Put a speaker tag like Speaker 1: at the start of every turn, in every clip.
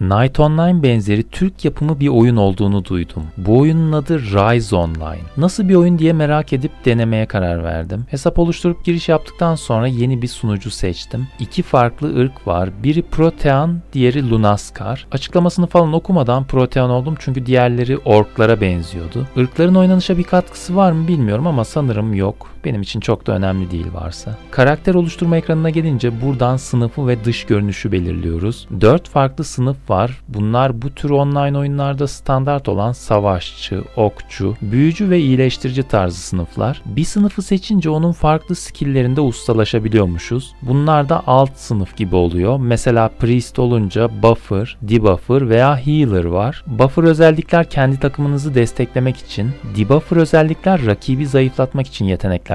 Speaker 1: Night Online benzeri Türk yapımı bir oyun olduğunu duydum. Bu oyunun adı Rise Online. Nasıl bir oyun diye merak edip denemeye karar verdim. Hesap oluşturup giriş yaptıktan sonra yeni bir sunucu seçtim. İki farklı ırk var. Biri Protean, diğeri Lunaskar. Açıklamasını falan okumadan Protean oldum çünkü diğerleri orklara benziyordu. Irkların oynanışa bir katkısı var mı bilmiyorum ama sanırım yok. Benim için çok da önemli değil varsa. Karakter oluşturma ekranına gelince buradan sınıfı ve dış görünüşü belirliyoruz. 4 farklı sınıf var. Bunlar bu tür online oyunlarda standart olan savaşçı, okçu, büyücü ve iyileştirici tarzı sınıflar. Bir sınıfı seçince onun farklı skilllerinde ustalaşabiliyormuşuz. Bunlar da alt sınıf gibi oluyor. Mesela priest olunca buffer, debuffer veya healer var. Buffer özellikler kendi takımınızı desteklemek için, debuffer özellikler rakibi zayıflatmak için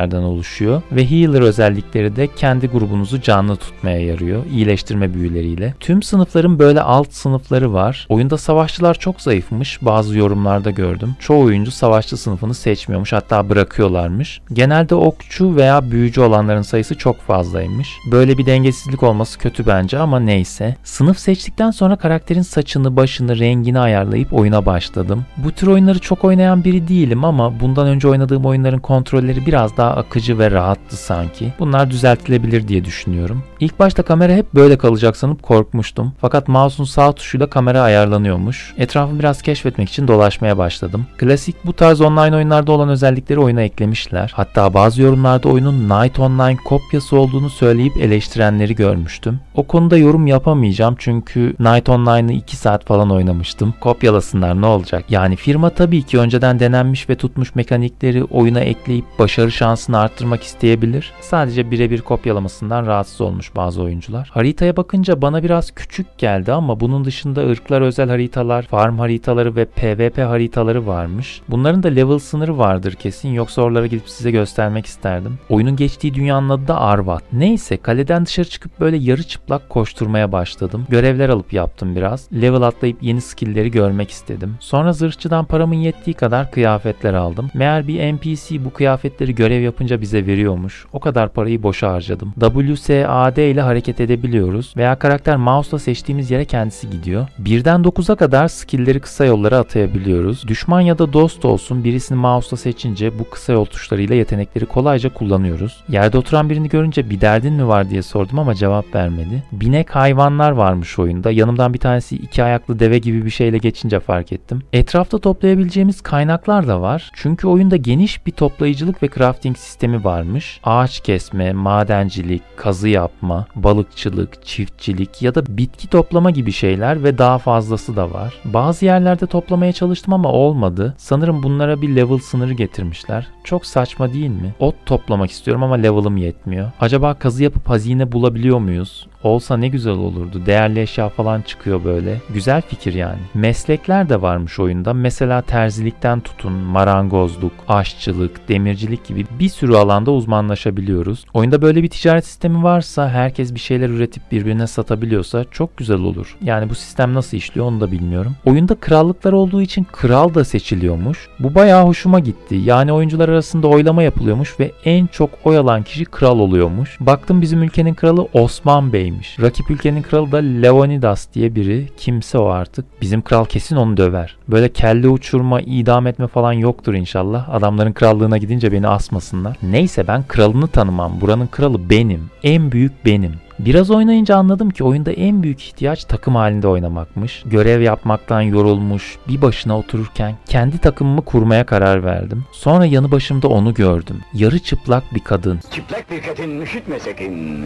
Speaker 1: yeteneklerden oluşuyor ve healer özellikleri de kendi grubunuzu canlı tutmaya yarıyor iyileştirme büyüleriyle. Tüm sınıfların böyle alt sınıfları var. Oyunda savaşçılar çok zayıfmış. Bazı yorumlarda gördüm. Çoğu oyuncu savaşçı sınıfını seçmiyormuş hatta bırakıyorlarmış. Genelde okçu veya büyücü olanların sayısı çok fazlaymış. Böyle bir dengesizlik olması kötü bence ama neyse. Sınıf seçtikten sonra karakterin saçını, başını, rengini ayarlayıp oyuna başladım. Bu tür oyunları çok oynayan biri değilim ama bundan önce oynadığım oyunların kontrolleri biraz daha akıcı ve rahattı sanki. Bunlar düzeltilebilir diye düşünüyorum. İlk başta kamera hep böyle kalacak sanıp korkmuştum. Fakat mouse'un sağ tuşuyla kamera ayarlanıyormuş. Etrafı biraz keşfetmek için dolaşmaya başladım. Klasik bu tarz online oyunlarda olan özellikleri oyuna eklemişler. Hatta bazı yorumlarda oyunun Night Online kopyası olduğunu söyleyip eleştirenleri görmüştüm. O konuda yorum yapamayacağım çünkü Night Online'ı 2 saat falan oynamıştım. Kopyalasınlar ne olacak? Yani firma tabii ki önceden denenmiş ve tutmuş mekanikleri oyuna ekleyip başarı şansını arttırmak isteyebilir. Sadece birebir kopyalamasından rahatsız olmuş bazı oyuncular. Haritaya bakınca bana biraz küçük geldi ama bunun dışında ırklar özel haritalar, farm haritaları ve PvP haritaları varmış. Bunların da level sınırı vardır kesin yoksa oralara gidip size göstermek isterdim. Oyunun geçtiği dünyanın adı da Arvat. Neyse kaleden dışarı çıkıp böyle yarı çıplak koşturmaya başladım. Görevler alıp yaptım biraz. Level atlayıp yeni skillleri görmek istedim. Sonra zırhçıdan paramın yettiği kadar kıyafetler aldım. Meğer bir NPC bu kıyafetleri görev yapınca bize veriyormuş. O kadar parayı boşa harcadım. WSAD ile hareket edebiliyoruz veya karakter mouse'la seçtiğimiz yere kendisi gidiyor. Birden 9'a kadar skillleri kısa yollara atayabiliyoruz. Düşman ya da dost olsun birisini mouse'la seçince bu kısa yol tuşlarıyla yetenekleri kolayca kullanıyoruz. Yerde oturan birini görünce bir derdin mi var diye sordum ama cevap vermedi. Binek hayvanlar varmış oyunda. Yanımdan bir tanesi iki ayaklı deve gibi bir şeyle geçince fark ettim. Etrafta toplayabileceğimiz kaynaklar da var. Çünkü oyunda geniş bir toplayıcılık ve crafting sistemi varmış. Ağaç kesme, madencilik, kazı yapma, balıkçılık, çiftçilik ya da bitki toplama gibi şeyler ve daha fazlası da var. Bazı yerlerde toplamaya çalıştım ama olmadı. Sanırım bunlara bir level sınırı getirmişler. Çok saçma değil mi? Ot toplamak istiyorum ama level'ım yetmiyor. Acaba kazı yapıp hazine bulabiliyor muyuz? Olsa ne güzel olurdu. Değerli eşya falan çıkıyor böyle. Güzel fikir yani. Meslekler de varmış oyunda. Mesela terzilikten tutun, marangozluk, aşçılık, demircilik gibi bir sürü alanda uzmanlaşabiliyoruz. Oyunda böyle bir ticaret sistemi varsa, herkes bir şeyler üretip birbirine satabiliyorsa çok güzel olur. Yani bu sistem nasıl işliyor onu da bilmiyorum. Oyunda krallıklar olduğu için kral da seçiliyormuş. Bu bayağı hoşuma gitti. Yani oyuncular arasında oylama yapılıyormuş ve en çok oy alan kişi kral oluyormuş. Baktım bizim ülkenin kralı Osman Bey'miş. Rakip ülkenin kralı da Leonidas diye biri. Kimse o artık. Bizim kral kesin onu döver. Böyle kelle uçurma, idam etme falan yoktur inşallah. Adamların krallığına gidince beni asmasınlar. Neyse ben kralını tanımam. Buranın kralı benim. En büyük benim. Biraz oynayınca anladım ki oyunda en büyük ihtiyaç takım halinde oynamakmış. Görev yapmaktan yorulmuş, bir başına otururken kendi takımımı kurmaya karar verdim. Sonra yanı başımda onu gördüm. Yarı çıplak bir kadın.
Speaker 2: Çıplak bir kadın üşütme sakın.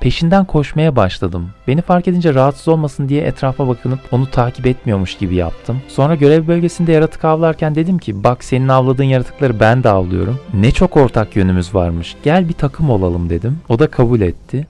Speaker 1: Peşinden koşmaya başladım. Beni fark edince rahatsız olmasın diye etrafa bakınıp onu takip etmiyormuş gibi yaptım. Sonra görev bölgesinde yaratık avlarken dedim ki bak senin avladığın yaratıkları ben de avlıyorum. Ne çok ortak yönümüz varmış. Gel bir takım olalım dedim. O da kabul etti.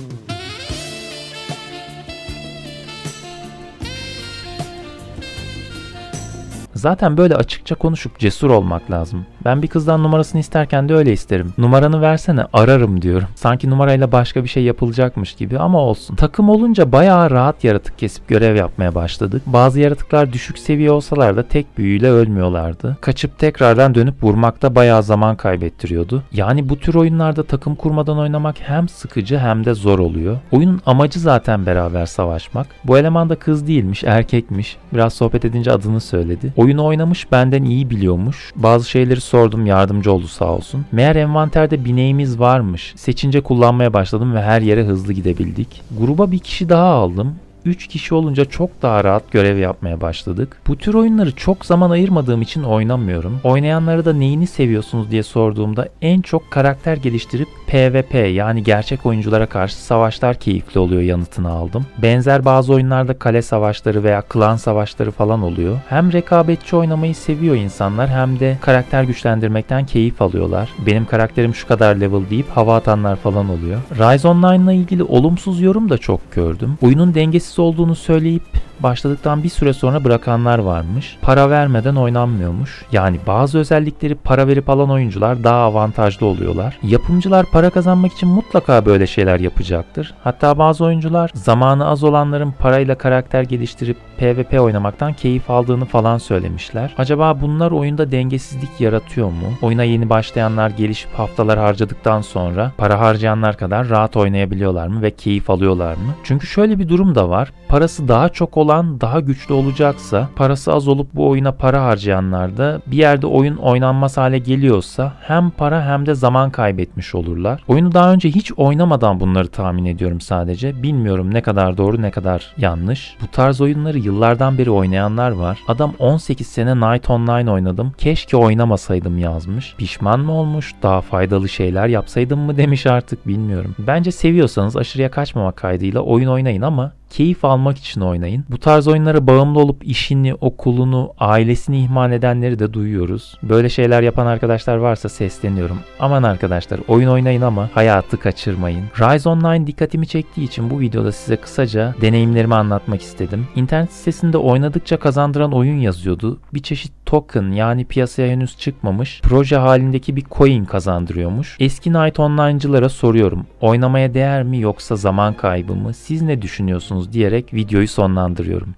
Speaker 1: Zaten böyle açıkça konuşup cesur olmak lazım. Ben bir kızdan numarasını isterken de öyle isterim. Numaranı versene ararım diyorum. Sanki numarayla başka bir şey yapılacakmış gibi ama olsun. Takım olunca bayağı rahat yaratık kesip görev yapmaya başladık. Bazı yaratıklar düşük seviye olsalar da tek büyüyle ölmüyorlardı. Kaçıp tekrardan dönüp vurmakta bayağı zaman kaybettiriyordu. Yani bu tür oyunlarda takım kurmadan oynamak hem sıkıcı hem de zor oluyor. Oyunun amacı zaten beraber savaşmak. Bu eleman da kız değilmiş, erkekmiş. Biraz sohbet edince adını söyledi. Oyunu oynamış benden iyi biliyormuş. Bazı şeyleri sordum yardımcı oldu sağ olsun. Meğer envanterde bineğimiz varmış. Seçince kullanmaya başladım ve her yere hızlı gidebildik. Gruba bir kişi daha aldım. 3 kişi olunca çok daha rahat görev yapmaya başladık. Bu tür oyunları çok zaman ayırmadığım için oynamıyorum. Oynayanlara da neyini seviyorsunuz diye sorduğumda en çok karakter geliştirip PvP yani gerçek oyunculara karşı savaşlar keyifli oluyor yanıtını aldım. Benzer bazı oyunlarda kale savaşları veya klan savaşları falan oluyor. Hem rekabetçi oynamayı seviyor insanlar hem de karakter güçlendirmekten keyif alıyorlar. Benim karakterim şu kadar level deyip hava atanlar falan oluyor. Rise Online ile ilgili olumsuz yorum da çok gördüm. Oyunun olduğunu söyleyip başladıktan bir süre sonra bırakanlar varmış. Para vermeden oynanmıyormuş. Yani bazı özellikleri para verip alan oyuncular daha avantajlı oluyorlar. Yapımcılar para kazanmak için mutlaka böyle şeyler yapacaktır. Hatta bazı oyuncular zamanı az olanların parayla karakter geliştirip PvP oynamaktan keyif aldığını falan söylemişler. Acaba bunlar oyunda dengesizlik yaratıyor mu? Oyuna yeni başlayanlar gelişip haftalar harcadıktan sonra para harcayanlar kadar rahat oynayabiliyorlar mı ve keyif alıyorlar mı? Çünkü şöyle bir durum da var. Parası daha çok olan daha güçlü olacaksa, parası az olup bu oyuna para harcayanlar da bir yerde oyun oynanmaz hale geliyorsa hem para hem de zaman kaybetmiş olurlar. Oyunu daha önce hiç oynamadan bunları tahmin ediyorum sadece. Bilmiyorum ne kadar doğru ne kadar yanlış. Bu tarz oyunları yıllardan beri oynayanlar var. Adam 18 sene Night Online oynadım. Keşke oynamasaydım yazmış. Pişman mı olmuş? Daha faydalı şeyler yapsaydım mı demiş artık bilmiyorum. Bence seviyorsanız aşırıya kaçmamak kaydıyla oyun oynayın ama keyif almak için oynayın. Bu tarz oyunlara bağımlı olup işini, okulunu, ailesini ihmal edenleri de duyuyoruz. Böyle şeyler yapan arkadaşlar varsa sesleniyorum. Aman arkadaşlar oyun oynayın ama hayatı kaçırmayın. Rise Online dikkatimi çektiği için bu videoda size kısaca deneyimlerimi anlatmak istedim. İnternet sitesinde oynadıkça kazandıran oyun yazıyordu. Bir çeşit token yani piyasaya henüz çıkmamış proje halindeki bir coin kazandırıyormuş. Eski Night Online'cılara soruyorum. Oynamaya değer mi yoksa zaman kaybı mı? Siz ne düşünüyorsunuz diyerek videoyu sonlandırıyorum.